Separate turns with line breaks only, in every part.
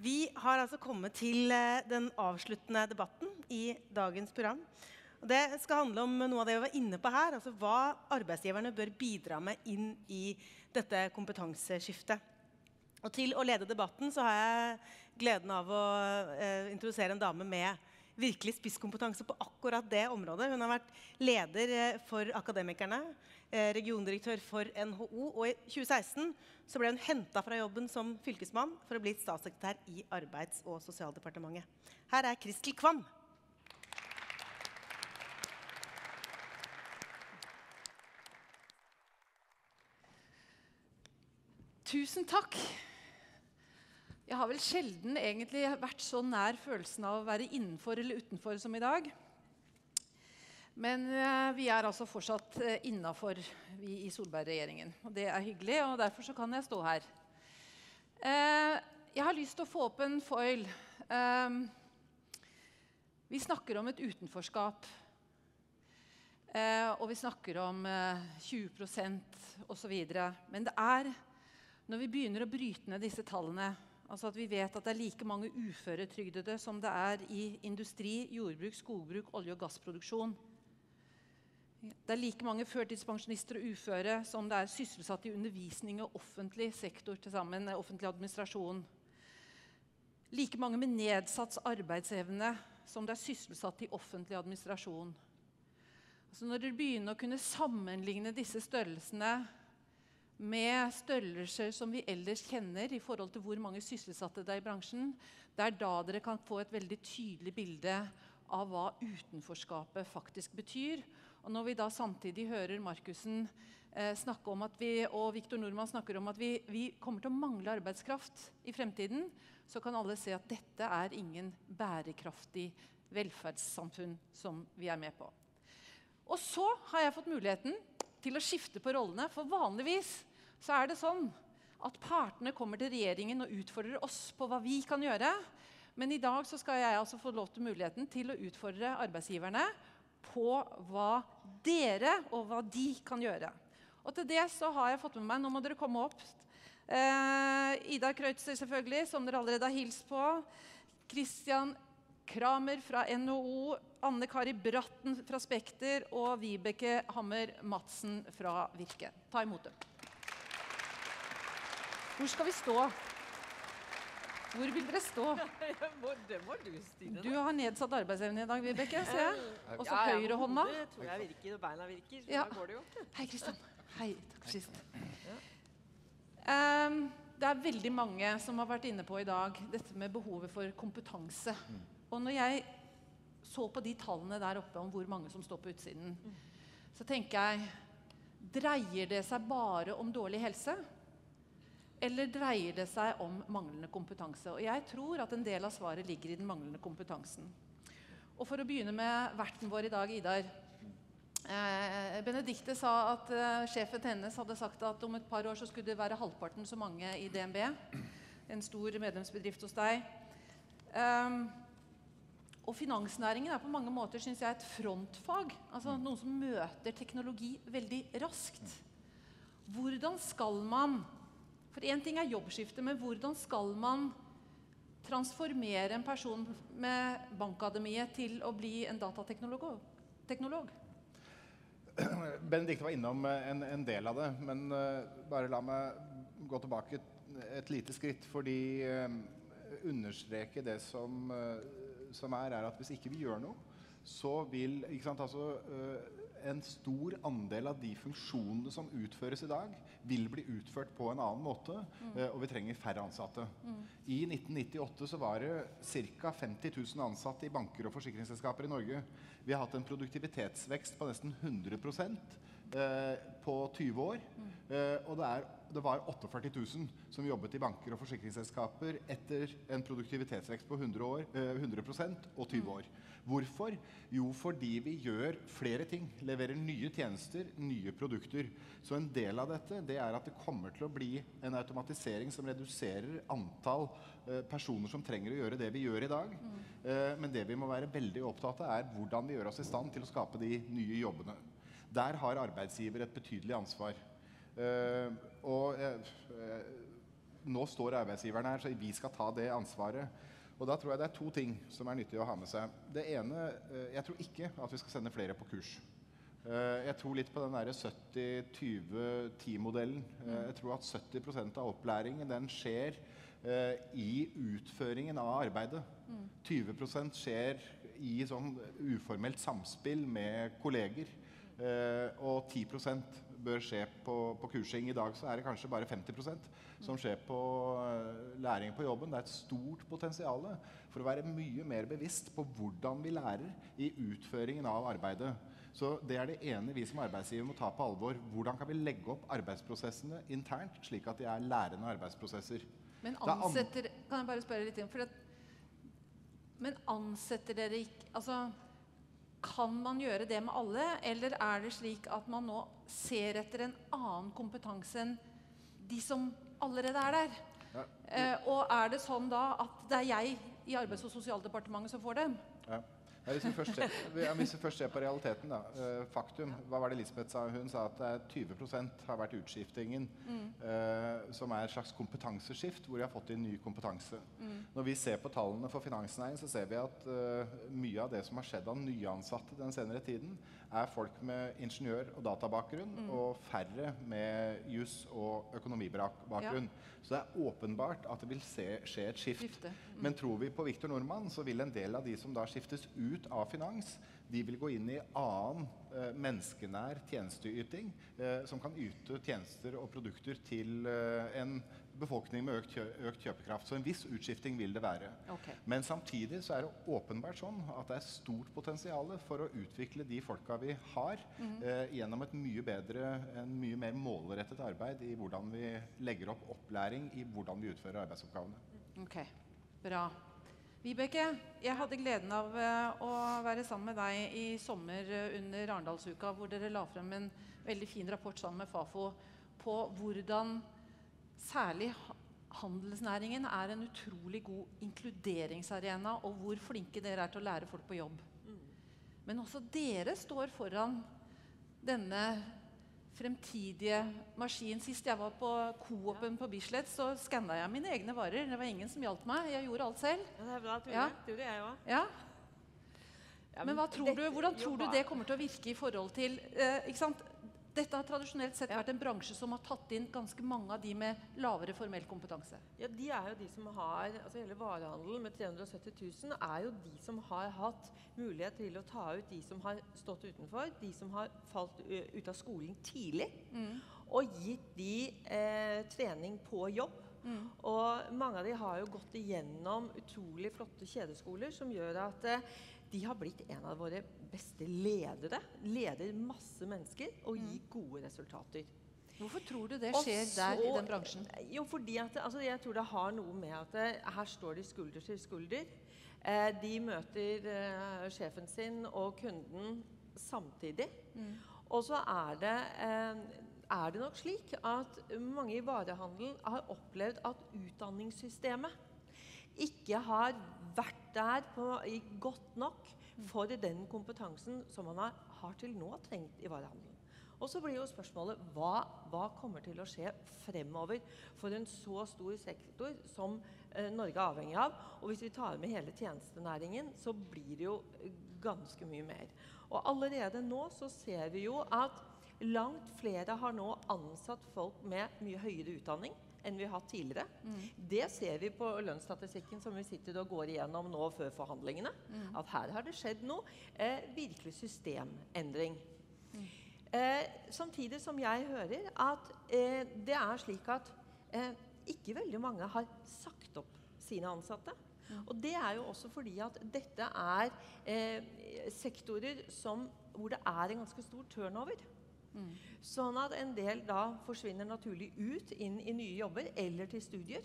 Vi har altså kommet til eh, den avsluttende debatten i dagens program. Det skal handle om noe av det vi var inne på her, altså hva arbeidsgiverne bør bidra med inn i dette kompetanseskiftet. Og til å lede debatten så har jeg gleden av å eh, introdusere en dame med virkelig spisskompetanse på akkurat det området. Hun har vært leder eh, for Akademikerne, eh, regiondirektør for NHO, og i 2016 så ble hun henta fra jobben som fylkesmann for å bli statssekretær i Arbeids- og sosialdepartementet. Her er Kristel Kvam.
Tusen takk. Jeg har vel sjelden egentlig vært så nær følelsen av å være innenfor eller utenfor som i dag. Men eh, vi er altså fortsatt eh, innafor, i Solberg-regjeringen. Og det er hyggelig, og derfor så kan jeg stå her. Eh, jeg har lyst til å få opp en foil. Vi snakker om et utenforskap. Og vi snakker om eh, 20% osv. Men det er når vi begynner å bryte ned disse tallene Altså at vi vet at det er like mange uføretrygdede som det er i industri, jordbruk, skogbruk, olje- og gassproduksjon. Det er like mange førtidspensjonister og uføre som det er sysselsatt i undervisning og offentlig sektor til sammen, offentlig administrasjon. Like mange med nedsatt arbeidsevne som det er sysselsatt i offentlig administrasjon. Altså når dere begynner å kunne sammenligne disse størrelsene med størrelser som vi ellers kjenner i forhold til hvor mange sysselsatte det er i bransjen, det er da dere kan få et veldig tydelig bilde av hva utenforskapet faktisk betyr. Og når vi da samtidig hører Markussen eh, snakke om at vi, og Viktor Nordmann snakker om at vi, vi, kommer til å mangle arbeidskraft i fremtiden, så kan alle se at dette er ingen bærekraftig velferdssamfunn som vi er med på. Og så har jeg fått muligheten til å skifte på rollene, for vanligvis så er det sånn at partene kommer til regjeringen og utfordrer oss på hva vi kan gjøre. Men i dag skal jeg altså få lov til muligheten til å utfordre arbeidsgiverne på hva dere og hva de kan gjøre. Og til det så har jeg fått med meg Nå må dere komme opp. Eh, Ida Kreutzer, selvfølgelig, som dere allerede har hilst på. Christian Kramer fra NHO. Anne Kari Bratten fra Spekter. Og Vibeke Hammer Madsen fra Virke. Ta imot dem. Hvor skal vi stå? Hvor vil dere stå?
det må du, Stine.
Du har nedsatt arbeidsevne i dag, Vibeke. ser jeg. Og så
Ja,
høyrehånda.
hodet tror jeg virker, og beina virker. Så
Ja.
da går det jo.
Hei, Kristian. Hei. Takk for sist. Um, det er veldig mange som har vært inne på i dag dette med behovet for kompetanse. Og når jeg så på de tallene der oppe om hvor mange som står på utsiden, så tenker jeg Dreier det seg bare om dårlig helse? Eller dreier det seg om manglende kompetanse? Og jeg tror at en del av svaret ligger i den manglende kompetansen. Og For å begynne med verten vår i dag, Idar. Eh, Benedikte sa at eh, sjefen hennes hadde sagt at om et par år så skulle det være halvparten så mange i DNB. En stor medlemsbedrift hos deg. Ehm, og finansnæringen er på mange måter synes jeg, et frontfag. Altså noen som møter teknologi veldig raskt. Hvordan skal man For én ting er jobbskifte, men hvordan skal man transformere en person med Bankademiet til å bli en datateknolog? Teknolog?
Benedikte var innom eh, en, en del av det, men eh, bare la meg gå tilbake et, et lite skritt. Fordi uh, understreke det som, som er, er at hvis ikke vi gjør noe, så vil sant, altså, eh, en stor andel av de funksjonene som utføres i dag, vil bli utført på en annen måte, mm. og vi trenger færre ansatte. I 1998 så var det ca. 50 000 ansatte i banker og forsikringsselskaper i Norge. Vi har hatt en produktivitetsvekst på nesten 100 eh, på 20 år. Eh, og det, er, det var 48 000 som jobbet i banker og forsikringsselskaper etter en produktivitetsvekst på 100, år, eh, 100% og 20 år. Hvorfor? Jo, fordi vi gjør flere ting. Leverer nye tjenester, nye produkter. Så en del av dette det er at det kommer til å bli en automatisering som reduserer antall eh, personer som trenger å gjøre det vi gjør i dag. Mm. men det vi må være veldig opptatt av, er hvordan vi gjør oss i stand til å skape de nye jobbene. Der har arbeidsgiver et betydelig ansvar. Eh, og eh, nå står arbeidsgiveren her, så vi skal ta det ansvaret. Og da tror jeg det er to ting som er nyttig å ha med seg. Det ene, eh, Jeg tror ikke at vi skal sende flere på kurs. Eh, Jeg tror litt på den derre 70-20-10-modellen. Eh, Jeg tror at 70% av opplæringen den skjer eh, i utføringen av arbeidet. 20% skjer i sånn uformelt samspill med kolleger. Eh, og 10% bør skje på, på kursing. I dag så er det kanskje bare 50% som skjer på eh, læring på jobben. Det er et stort potensial for å være mye mer bevisst på hvordan vi lærer i utføringen av arbeidet. Så Det er det ene vi som arbeidsgiver må ta på alvor. Hvordan kan vi legge opp arbeidsprosessene internt, slik at de er lærende arbeidsprosesser?
Men
er
ansetter Kan jeg bare spørre litt inn? For at, men ansetter dere ikke Altså, kan man gjøre det med alle, eller er det slik at man nå ser etter en annen kompetanse enn de som allerede er der?
Ja.
Eh, og er det sånn da at det er jeg i Arbeids- og sosialdepartementet som får dem?
Ja. Ja, hvis, vi først ser, ja, hvis vi først ser på realiteten, da. eh, faktum. Hva var det Lisbeth sa? Hun sa at det er 20 har vært utskiftingen. eh, som er et slags kompetanseskift, hvor de har fått inn ny kompetanse. Når vi ser på tallene for finansnæringen, så ser vi at eh, mye av det som har skjedd av nyansatte den senere tiden, er folk med ingeniør- og databakgrunn, og færre med juss- og økonomibakgrunn. Så det er åpenbart at det vil se, skje et skift.
Skifte.
Men tror vi på Victor Nordmann, så vil en del av de som da skiftes ut av finans, de vil gå inn i annen eh, menneskenær tjenesteyting, eh, som kan yte tjenester og produkter til eh, en befolkning med økt, kjø økt kjøpekraft. Så en viss utskifting vil det være.
Okay.
Men samtidig så er det åpenbart sånn at det er stort potensial for å utvikle de folka vi har, eh, gjennom et mye bedre, en mye mer målrettet arbeid i hvordan vi legger opp opplæring i hvordan vi utfører arbeidsoppgavene.
Ok, bra. Vibeke, jeg hadde gleden av eh, å være sammen med deg i sommer eh, under Arendalsuka, hvor dere la frem en veldig fin rapport sammen med Fafo på hvordan særlig handelsnæringen er en utrolig god inkluderingsarena, og hvor flinke dere er til å lære folk på jobb. Men også dere står foran denne fremtidige maskin. Sist jeg var på Coop-en på Bislett, så skanna jeg mine egne varer. Det var ingen som hjalp meg. Jeg gjorde alt selv.
Ja, det er bra, Ture.
Ja.
Gjorde jeg òg.
Ja. Men hva tror du, hvordan tror du det kommer til å virke i forhold til eh? Dette har tradisjonelt sett vært en bransje som har tatt inn ganske mange av de med lavere formell kompetanse.
Ja, De er jo de som har altså Hele varehandelen med 370 000 er jo de som har hatt mulighet til å ta ut de som har stått utenfor, de som har falt ut av skolen tidlig, og gitt de eh, trening på jobb. Og mange av de har jo gått igjennom utrolig flotte kjedeskoler som gjør at eh, de har blitt en av våre beste ledere. Leder masse mennesker og gir gode resultater.
Hvorfor tror du det
skjer
skjer der i den bransjen?
Jo, fordi at, altså, jeg tror det har noe med at eh, her står de skulder til skulder. Eh, de møter eh, sjefen sin og kunden samtidig. Og så er det, eh, er det nok slik at mange i varehandelen har opplevd at utdanningssystemet ikke har vært der på, godt nok for den kompetansen som man har, har til nå trengt i varehandelen. Og så blir jo spørsmålet hva, hva kommer til å skje fremover for en så stor sektor som eh, Norge er avhengig av? Og hvis vi tar med hele tjenestenæringen, så blir det jo eh, ganske mye mer. Og allerede nå så ser vi jo at langt flere har nå ansatt folk med mye høyere utdanning enn vi har hatt tidligere. Det ser vi på lønnsstatistikken som vi sitter og går igjennom nå før forhandlingene. At her har det skjedd noe. Eh, virkelig systemendring. Eh, samtidig som jeg hører at eh, det er slik at eh, ikke veldig mange har sagt opp sine ansatte. Og det er jo også fordi at dette er eh, sektorer som, hvor det er en ganske stor turnover. Sånn at en del da forsvinner naturlig ut inn i nye jobber eller til studier.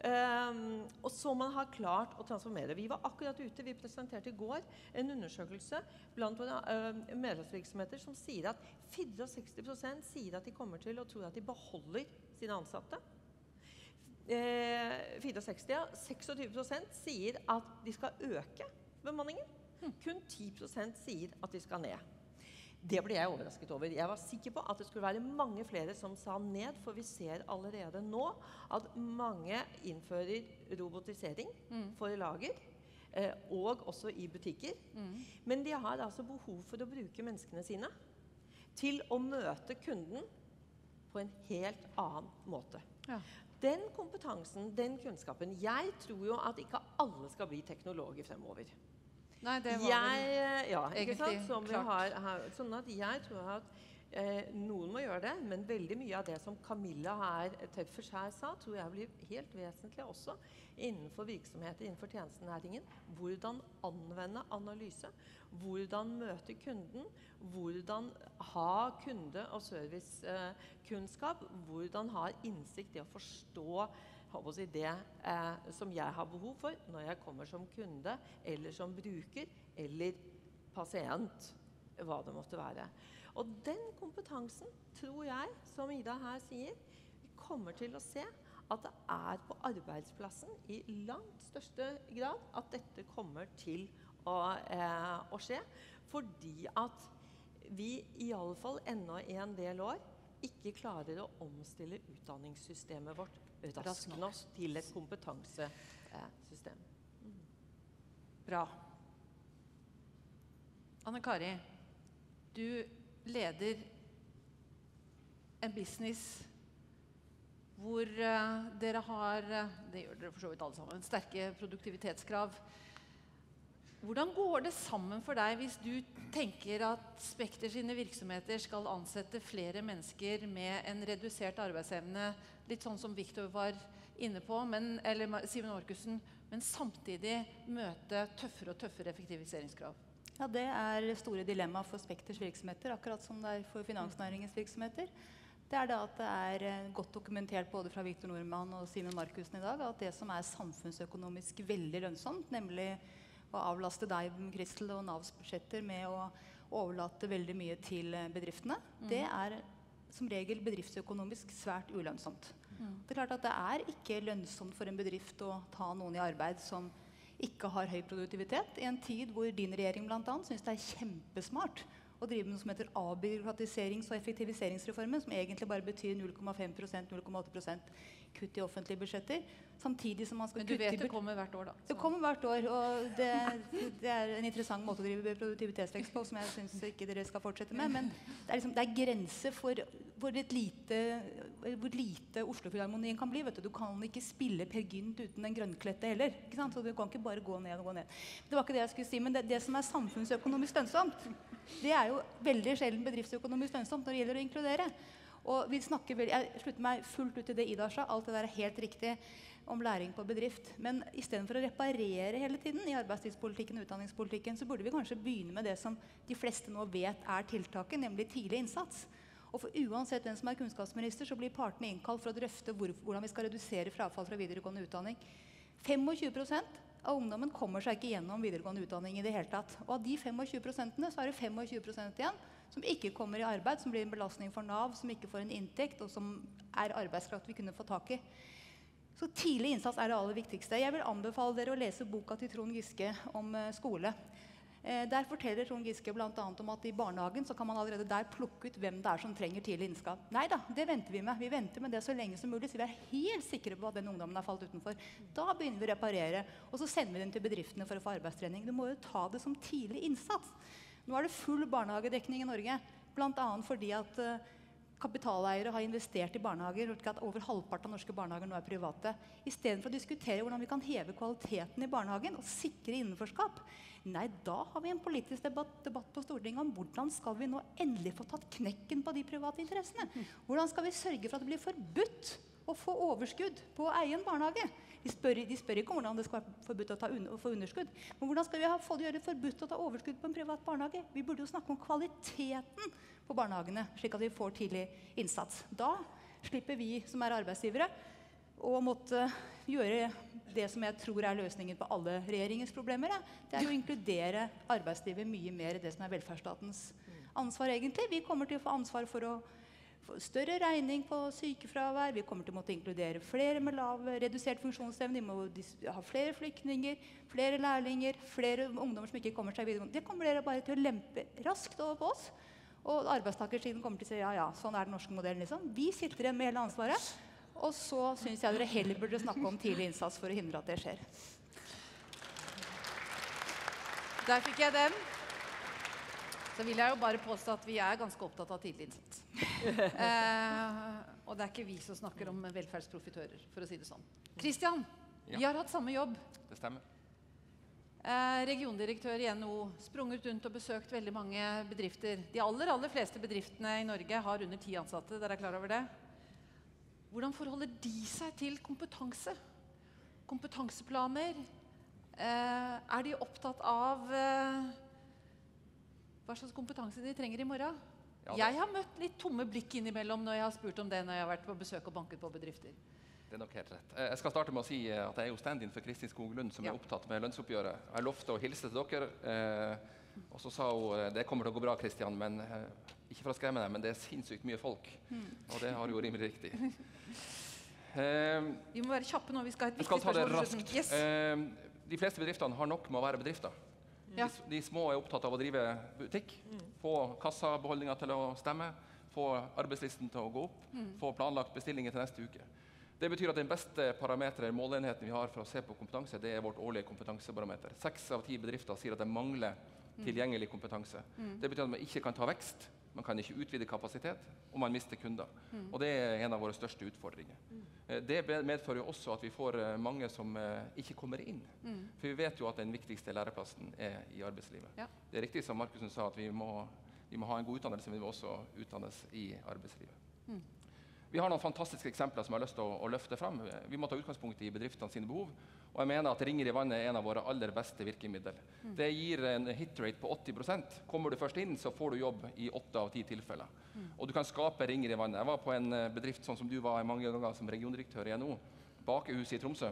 Um, og så man har klart å transformere. Vi var akkurat ute, vi presenterte i går en undersøkelse blant våre uh, medlemsvirksomheter som sier at 64% sier at de kommer til å tro at de beholder sine ansatte. Uh, 64, ja. 26% sier at de skal øke bemanningen. Kun 10% sier at de skal ned. Det ble jeg overrasket over. Jeg var sikker på at det skulle være mange flere som sa ned, for vi ser allerede nå at mange innfører robotisering for lager. Eh, og også i butikker. Men de har altså behov for å bruke menneskene sine til å møte kunden på en helt annen måte.
Ja.
Den kompetansen, den kunnskapen Jeg tror jo at ikke alle skal bli teknologer fremover.
Nei, det var
Jeg,
vel
ja, ikke sant? Som vi
klart.
har, her, sånn at jeg tror at eh, noen må gjøre det, men veldig mye av det som Camilla her Tøffers her sa, tror jeg blir helt vesentlig også innenfor virksomheter innenfor tjenestenæringen. Hvordan anvende analyse. Hvordan møte kunden. Hvordan ha kunde- og servicekunnskap. hvordan ha innsikt i å forstå si, det eh, som jeg har behov for når jeg kommer som kunde eller som bruker eller pasient, hva det måtte være. Og den kompetansen tror jeg, som Ida her sier, vi kommer til å se at det er på arbeidsplassen i langt største grad at dette kommer til å, eh, å skje. Fordi at vi iallfall ennå i en del år ikke klarer å omstille utdanningssystemet vårt
Raskt
oss
nok.
til et kompetansesystem.
Bra. Anne Kari, du leder en business hvor eh, dere har eh, Det gjør dere for så vidt alle sammen. Sterke produktivitetskrav. Hvordan går det sammen for deg hvis du tenker at Spekter sine virksomheter skal ansette flere mennesker med en redusert arbeidsevne, litt sånn som Viktor var inne på, men, eller Simen Orkussen, men samtidig møte tøffere og tøffere effektiviseringskrav?
Ja, Det er store dilemma for Spekters virksomheter, akkurat som det er for finansnæringens virksomheter. Det er det at det er eh, godt dokumentert både fra Victor Nordmann og Simen Markussen i dag at det som er samfunnsøkonomisk veldig lønnsomt, nemlig å avlaste deg, Kristel, og Navs budsjetter med å overlate veldig mye til bedriftene. bedriftene, det er som regel bedriftsøkonomisk svært ulønnsomt. Det er klart at det er ikke lønnsomt for en bedrift å ta noen i arbeid som ikke har høy produktivitet, i en tid hvor din regjering annet syns det er kjempesmart å drive med noe som heter avbyråkratiserings- og effektiviseringsreformen, som egentlig bare betyr 0,5-0,8 kutt i offentlige budsjetter, samtidig som man skal
Men du vet det kommer hvert år, da.
det kommer hvert år, og det, det er en interessant måte å drive produktivitetsvekst på, som jeg syns ikke dere skal fortsette med. Men det er, liksom, det er grenser for hvor, lite, hvor lite Oslo-filharmonien kan bli. Du. du kan ikke spille Per Gynt uten en grønnklette heller. Så du kan ikke bare gå ned og gå ned. Det var ikke det jeg skulle si, men det, det som er samfunnsøkonomisk lønnsomt, det er jo veldig sjelden bedriftsøkonomisk lønnsomt når det gjelder å inkludere. Og vi snakker Jeg slutter meg fullt ut til det Ida sa. Alt det der er helt riktig om læring på bedrift. Men istedenfor å reparere hele tiden i arbeidstidspolitikken og utdanningspolitikken, så burde vi kanskje begynne med det som de fleste nå vet er tiltaket, nemlig tidlig innsats. Og for Uansett hvem som er kunnskapsminister, så blir partene innkalt for å drøfte hvor, hvordan vi skal redusere frafall fra videregående utdanning. 25% av ungdommen kommer seg ikke gjennom videregående utdanning i det hele tatt. Og av de 25 så er det 25% igjen som ikke kommer i arbeid, som blir en belastning for Nav, som ikke får en inntekt, og som er arbeidskraft vi kunne få tak i. Så tidlig innsats er det aller viktigste. Jeg vil anbefale dere å lese boka til Trond Giske om eh, skole. Eh, der forteller Trond Giske bl.a. om at i barnehagen så kan man allerede der plukke ut hvem det er som trenger tidlig innskap. Nei da, det venter vi med. Vi venter med det så lenge som mulig, så vi er helt sikre på at den ungdommen har falt utenfor. Da begynner vi å reparere, og så sender vi den til bedriftene for å få arbeidstrening. Du må jo ta det som tidlig innsats. Nå er det full barnehagedekning i Norge, bl.a. fordi at eh, kapitaleiere har investert i barnehager. at Over halvparten av norske barnehager nå er private. Istedenfor å diskutere hvordan vi kan heve kvaliteten i barnehagen og sikre innenforskap, nei, da har vi en politisk debatt, debatt på Stortinget om hvordan skal vi nå endelig få tatt knekken på de private interessene. Hvordan skal vi sørge for at det blir forbudt å få overskudd på å eie en barnehage? De spør, de spør ikke om hvordan det skal være forbudt å, un få underskudd. Men hvordan skal vi ha, få det gjøre forbudt å ta overskudd på en privat barnehage? Vi burde jo snakke om kvaliteten på barnehagene, slik at vi får tidlig innsats. Da slipper vi som er arbeidsgivere, å måtte gjøre det som jeg tror er løsningen på alle regjeringens problemer. Det er å inkludere arbeidslivet mye mer i det som er velferdsstatens ansvar. egentlig. Vi kommer til å få ansvar for å få større regning på sykefravær. Vi kommer til å måtte inkludere flere med lav redusert funksjonsevne. Vi må ha flere flyktninger, flere lærlinger, flere ungdommer som ikke kommer seg videre. Det kommer dere bare til å lempe raskt over på oss. Og arbeidstakersiden kommer til å si ja, ja, sånn er den norske modellen. liksom. Vi sitter igjen med hele ansvaret. Og så syns jeg dere heller burde snakke om tidlig innsats for å hindre at det skjer.
Der fikk jeg den. Så vil jeg jo bare påstå at vi er ganske opptatt av tidlig innsats. eh, og det er ikke vi som snakker om velferdsprofitører, for å si det sånn. Kristian,
Ja.
vi har hatt samme jobb.
Det stemmer.
Eh, regiondirektør i NHO. Sprunget rundt og besøkt veldig mange bedrifter. De aller, aller fleste bedriftene i Norge har under ti ansatte. Dere er klar over det? Hvordan forholder de seg til kompetanse? Kompetanseplaner? Eh, er de opptatt av eh, hva slags kompetanse de trenger i morgen?
Ja,
Jeg har møtt litt tomme blikk innimellom når jeg har spurt om det når jeg har vært på besøk og banket på bedrifter.
Det er nok helt rett. Eh, Jeg skal starte med å si at jeg er jo stand-in for Kristin Skog Lund, som
Ja.
er opptatt med lønnsoppgjøret. Jeg lovte å hilse til dere, eh, og så sa hun det kommer til å gå bra, Kristian, men ikke for å skremme deg, men det er sinnssykt mye folk. Og det har du jo rimelig riktig. Uh,
Vi må være kjappe nå. Vi skal ha et viktig
skal ta det
spørsmål.
raskt.
Yes.
Uh, de fleste bedriftene har nok med å være bedrifter.
Mm.
De, de små er opptatt av å drive butikk, få kassabeholdninga til å stemme, få arbeidslisten til å gå opp, få planlagt bestillinger til neste uke. Det betyr at Den beste parameteren, måleenheten vi har for å se på kompetanse, det er vårt årlige kompetansebarometer. Seks av ti bedrifter sier at de mangler tilgjengelig kompetanse. Det betyr at man ikke kan ta vekst, man kan ikke utvide kapasitet, og man mister kunder. Og Det er en av våre største utfordringer. Mm. Det medfører jo også at vi får eh, mange som eh, ikke kommer inn. For vi vet jo at den viktigste læreplassen er i arbeidslivet.
Ja.
Det er riktig som Markussen sa, at vi må, vi må ha en god utdannelse, men vi må også utdannes i arbeidslivet. Vi har noen fantastiske eksempler som jeg har lyst til å, å løfte fram. Vi må ta utgangspunkt i bedriftene sine behov. Og jeg mener at ringer i vannet er en av våre aller beste virkemidler. Det gir en hitrate på 80% Kommer du først inn, så får du jobb i åtte av ti tilfeller. Og du kan skape ringer i vannet. Jeg var på en eh, bedrift sånn som du var mange ganger som regiondirektør i NHO, Bakehuset i Tromsø.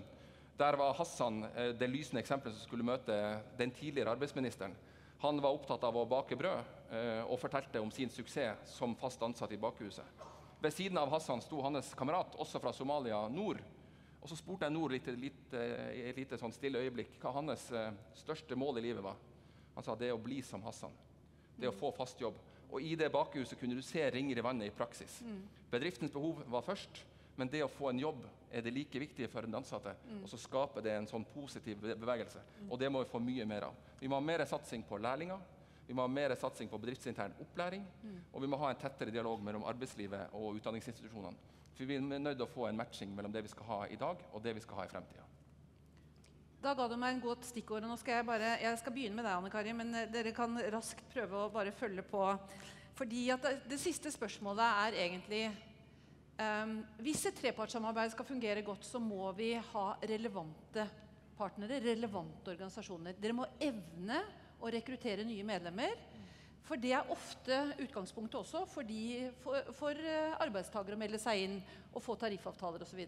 Der var Hassan eh, det lysende eksempelet som skulle møte den tidligere arbeidsministeren. Han var opptatt av å bake brød eh, og fortalte om sin suksess som fast ansatt i bakehuset. Ved siden av Hassan sto hans kamerat, også fra Somalia, Nord. Og så spurte jeg Nord litt, litt, eh, i et lite sånn stille øyeblikk hva hans eh, største mål i livet var. Han sa det er å bli som Hassan. Det å få fast jobb. Og i det bakhuset kunne du se ringer i vannet i praksis. Bedriftens behov var først, men det å få en jobb er det like viktige for den ansatte. Og så skaper det en sånn positiv be- bevegelse. Og det må vi få mye mer av. Vi må ha mer satsing på lærlinger. Vi må ha mer satsing på bedriftsintern opplæring. Og vi må ha en tettere dialog mellom arbeidslivet og utdanningsinstitusjonene. For vi er nødt til å få en matching mellom det vi skal ha i dag, og det vi skal ha i fremtida.
Da ga du meg en godt stikkord. og Nå skal jeg, bare, jeg skal begynne med deg, Anne Kari, men eh, dere kan raskt prøve å bare følge på. Fordi at det, det siste spørsmålet er egentlig um, Hvis et trepartssamarbeid skal fungere godt, så må vi ha relevante partnere, relevante organisasjoner. Dere må evne å rekruttere nye medlemmer. For det er ofte utgangspunktet også for, de, for, for eh, arbeidstakere å melde seg inn og få tariffavtaler osv.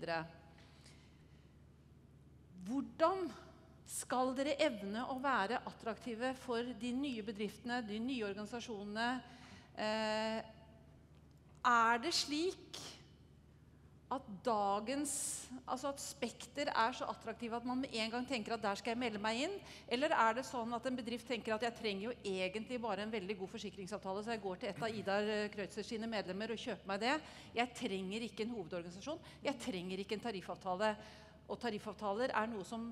Hvordan skal dere evne å være attraktive for de nye bedriftene, de nye organisasjonene? Eh, er det slik at dagens Altså at Spekter er så attraktive at man med en gang tenker at der skal jeg melde meg inn? Eller er det sånn at en bedrift tenker at jeg trenger jo egentlig bare en veldig god forsikringsavtale, så jeg går til et av Idar Kreutzer sine medlemmer og kjøper meg det. Jeg trenger ikke en hovedorganisasjon. Jeg trenger ikke en tariffavtale. Og tariffavtaler er noe som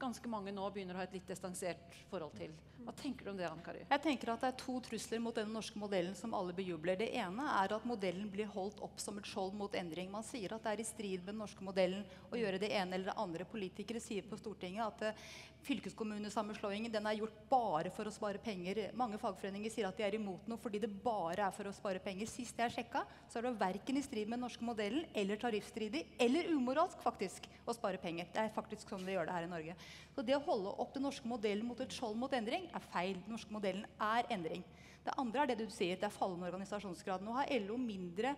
ganske mange nå begynner å ha et litt distansert forhold til. Hva tenker du om det, Anne Kari?
Jeg tenker at Det er to trusler mot den norske modellen som alle bejubler. Det ene er at modellen blir holdt opp som et skjold mot endring. Man sier at det er i strid med den norske modellen å gjøre det ene eller det andre. Politikere sier på Stortinget at eh, fylkeskommunesammenslåingen den er gjort bare for å spare penger. Mange fagforeninger sier at de er imot noe fordi det bare er for å spare penger. Sist jeg sjekka, så er det verken i strid med den norske modellen eller tariffstridig eller umoralsk faktisk å spare penger. Det er faktisk sånn vi gjør det her i Norge. Så det å holde opp den norske modellen mot et skjold mot endring er feil. Den norske modellen er endring. Det andre er det du sier, det er fallende organisasjonsgrad. Nå har LO mindre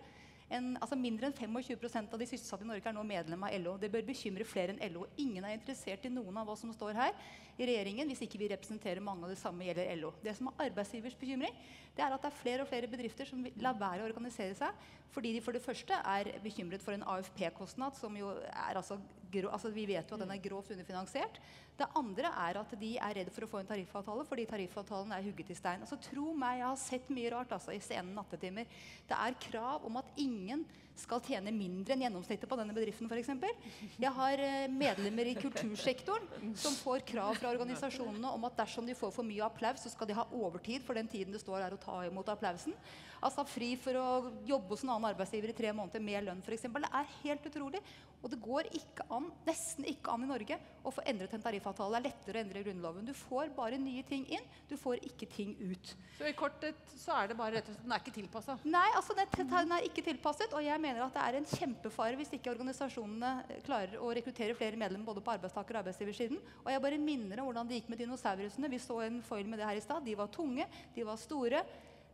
enn altså mindre enn 25% av de sysselsatte i Norge er nå medlem av LO. Det bør bekymre flere enn LO. Ingen er interessert i noen av oss som står her i regjeringen hvis ikke vi representerer mange av det samme gjelder LO. Det som er arbeidsgivers bekymring, det er at det er flere og flere bedrifter som lar være å organisere seg fordi de for det første er bekymret for en AFP-kostnad, som jo er altså, grå, altså Vi vet jo at den er grovt underfinansiert. Det andre er at de er redd for å få en tariffavtale fordi tariffavtalen er hugget i stein. Altså, tro meg, jeg har sett mye rart altså, i sene nattetimer. Det er krav om at ingen skal tjene mindre enn gjennomsnittet på denne bedriften f.eks. Jeg har eh, medlemmer i kultursektoren som får krav fra organisasjonene om at dersom de får for mye applaus, så skal de ha overtid for den tiden det står her å ta imot applausen. Altså fri for å jobbe hos en annen arbeidsgiver i tre måneder med lønn f.eks. Det er helt utrolig. Og det går ikke an, nesten ikke an i Norge å få endret en tariffavtale. Det er lettere å endre Grunnloven. Du får bare nye ting inn, du får ikke ting ut.
Så i kortet så er det bare rett og slett den er ikke tilpassa.
Nei, altså den er ikke tilpasset. Og jeg mener at det er en kjempefare hvis ikke organisasjonene klarer å rekruttere flere medlemmer både på arbeidstaker- og arbeidsgiversiden. Og jeg bare minner om hvordan det gikk med dinosaurusene. Vi så en foil med det her i stad. De var tunge, de var store.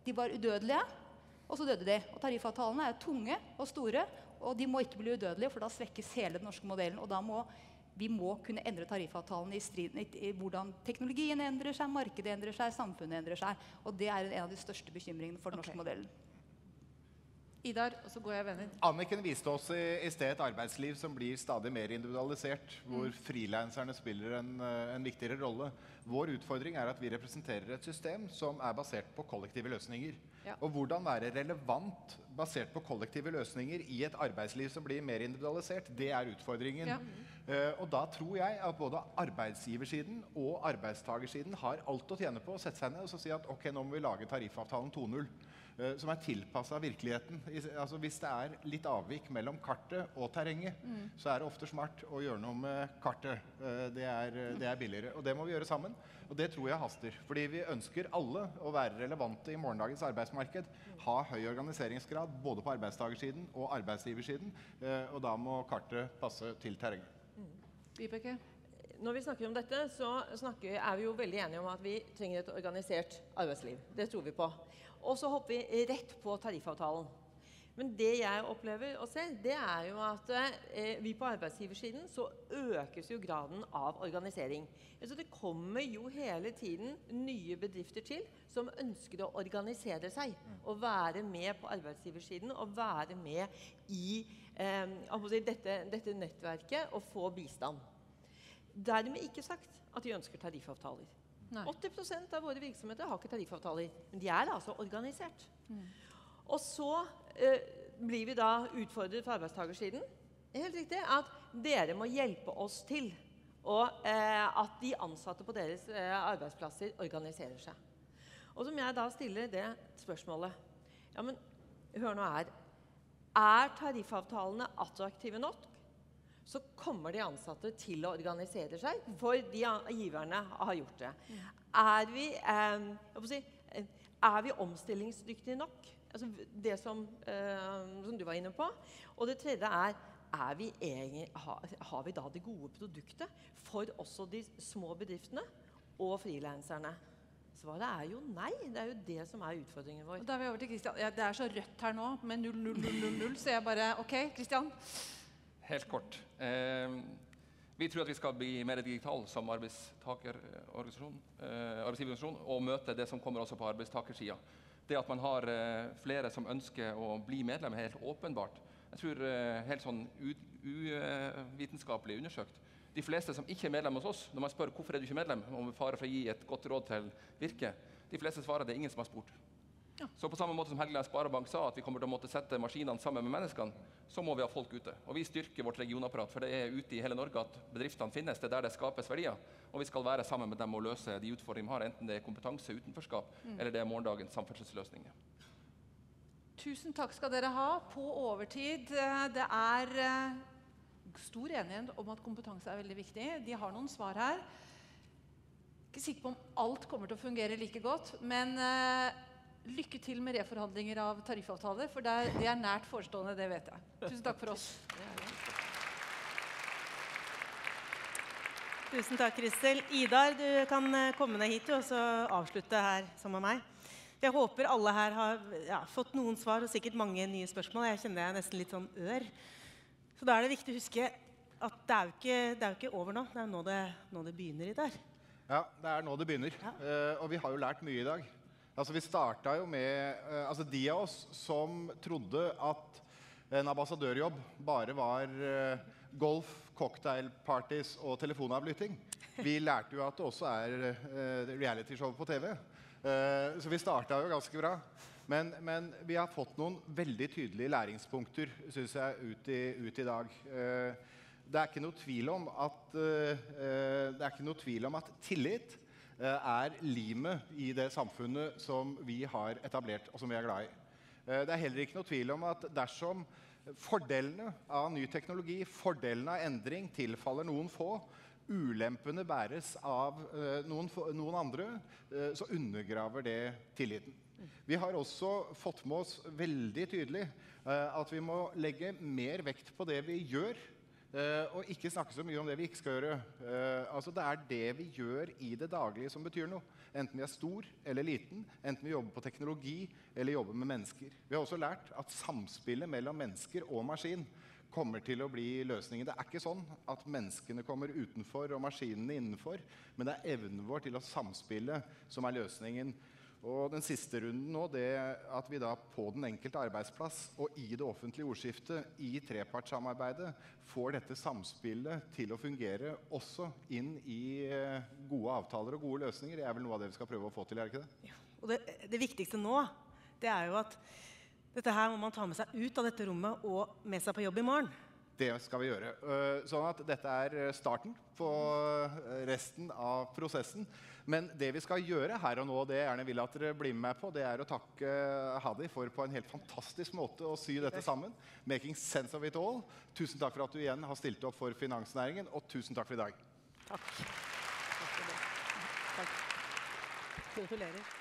De var udødelige, og så døde de. Og Tariffavtalene er tunge og store, og de må ikke bli udødelige, for da svekkes hele den norske modellen. Og da må vi må kunne endre tariffavtalen i, strid, i, i hvordan teknologien endrer seg, markedet endrer seg, samfunnet endrer seg. Og det er en av de største bekymringene for den norske modellen.
Idar, og så går jeg venner.
Anniken viste oss i, i sted et arbeidsliv som blir stadig mer individualisert, hvor frilanserne spiller en, eh, en viktigere rolle. Vår utfordring er at vi representerer et system som er basert på kollektive løsninger.
Ja.
Og hvordan være relevant basert på kollektive løsninger i et arbeidsliv som blir mer individualisert, det er utfordringen.
Ja.
Uh, og da tror jeg at både arbeidsgiversiden og arbeidstagersiden har alt å tjene på å sette seg ned og så si at ok, nå må vi lage tariffavtalen 2.0. Uh, som er tilpassa virkeligheten. I- Altså, hvis det er litt avvik mellom kartet og terrenget, så er det ofte smart å gjøre noe med kartet. Uh, det, er, det er billigere. Og det må vi gjøre sammen. Og det tror jeg haster. Fordi vi ønsker alle å være relevante i morgendagens arbeidsmarked. Ha høy organiseringsgrad både på arbeidstakersiden og arbeidsgiversiden. eh, og da må kartet passe til terrenget.
Vibeke?
Når vi snakker om dette, så snakker, er vi jo veldig enige om at vi trenger et organisert arbeidsliv. Det tror vi på. Og så hopper vi rett på tariffavtalen. Men det jeg opplever og ser, det er jo at eh, vi på arbeidsgiversiden så økes jo graden av organisering. Altså det kommer jo hele tiden nye bedrifter til som ønsker å organisere seg. Og være med på arbeidsgiversiden og være med i eh, å dette, dette nettverket og få bistand. Dermed ikke sagt at de ønsker tariffavtaler.
Nei.
80% av våre virksomheter har ikke tariffavtaler, men de er altså organisert. Og så blir vi da utfordret fra arbeidstakersiden er helt riktig at dere må hjelpe oss til og, eh, at de ansatte på deres eh, arbeidsplasser organiserer seg. Og som jeg da stiller det spørsmålet Ja, men hør nå her. Er tariffavtalene attraktive nok? så kommer de ansatte til å organisere seg, for de giverne har gjort det. Er vi, eh, si, eh, er vi omstillingsdyktige nok? Altså det som, eh, som du var inne på. Og det tredje er er vi egentlig, har, har vi da det gode produktet for også de små bedriftene og frilanserne? Svaret er jo nei. Det er jo det som er utfordringen vår.
Og da er vi over til Kristian. Ja, det er så rødt her nå med 0, 0, 0, 0, 0, så jeg bare OK, Kristian?
Helt kort. Eh, vi tror at vi skal bli mer digital som arbeidsgiverorganisasjon eh, arbeidsgiverorganisasjon og møte det som kommer også på arbeidstakersida. Det at man har eh, flere som ønsker å bli medlem, helt åpenbart. Jeg tror eh, helt sånn uvitenskapelig undersøkt. De fleste som ikke er medlem hos oss, når man spør hvorfor er du ikke medlem, om fare for å gi et godt råd til Virke, de fleste svarer det er ingen som har spurt. Så på samme måte som Helgeland Sparebank sa at vi kommer til å måtte sette maskinene sammen med menneskene, så må vi ha folk ute. Og vi styrker vårt regionapparat, for det er ute i hele Norge at bedriftene finnes. Det er der det skapes verdier. Og vi skal være sammen med dem og løse de utfordringene vi har, enten det er kompetanse, utenforskap, eller det er morgendagens samferdselsløsninger.
Tusen takk skal dere ha. På overtid. Eh, Det er eh, stor enighet om at kompetanse er veldig viktig. De har noen svar her. Ikke sikker på om alt kommer til å fungere like godt, men eh, lykke til med reforhandlinger av tariffavtaler, for det er, det er nært forestående, det vet jeg. Tusen takk for oss.
Tusen takk, Kristel. Idar, du kan eh, komme deg hit og så avslutte her sammen med meg. Jeg håper alle her har ja, fått noen svar og sikkert mange nye spørsmål. Jeg kjenner jeg er nesten litt sånn ør. Så da er det viktig å huske at det er jo ikke, det er jo ikke over nå. Det er jo nå det, nå det begynner, Idar.
Ja, det er nå det begynner. Eh, og vi har jo lært mye i dag. Altså, vi starta jo med eh, altså De av oss som trodde at en ambassadørjobb bare var eh, golf, cocktailparties og telefonavlytting. Vi lærte jo at det også er eh, realityshow på TV. Så vi starta jo ganske bra. Men, men, vi har fått noen veldig tydelige læringspunkter synes jeg, ut i, ut i dag. Det er ikke noe tvil om at, tvil om at tillit er limet i det samfunnet som vi har etablert, og som vi er glad i. Eh, det er heller ikke noe tvil om at dersom fordelene av ny teknologi, fordelene av endring, tilfaller noen få, ulempene bæres av uh, noen, noen, andre, så undergraver det tilliten. Vi har også fått med oss veldig tydelig at vi må legge mer vekt på det vi gjør, og ikke snakke så mye om det vi ikke skal gjøre. Uh, altså Det er det vi gjør i det daglige som betyr noe. Enten vi er stor eller liten, enten vi jobber på teknologi eller jobber med mennesker. Vi har også lært at samspillet mellom mennesker og maskin kommer til å bli løsningen. Det er ikke sånn at menneskene kommer utenfor og maskinene innenfor, men det er evnen vår til å samspille som er løsningen. Og den siste runden nå, det at vi da på den enkelte arbeidsplass og i det offentlige ordskiftet, i trepartssamarbeidet, får dette samspillet til å fungere også inn i eh, gode avtaler og gode løsninger, det er vel noe av det vi skal prøve å få til, er det ikke det?
Ja, og det, det viktigste nå, det er jo at dette her må man ta med seg ut av dette rommet og med seg på jobb i morgen.
Det skal vi gjøre. Eh, sånn at dette er starten på eh, resten av prosessen. Men det vi skal gjøre her og nå, det jeg gjerne vil at dere blir med på, det er å takke Hadi for på en helt fantastisk måte å sy dette sammen. 'Making sense of it all'. Tusen takk for at du igjen har stilt opp for finansnæringen, og tusen takk for i dag.
Takk. Takk for det. Takk. Gratulerer.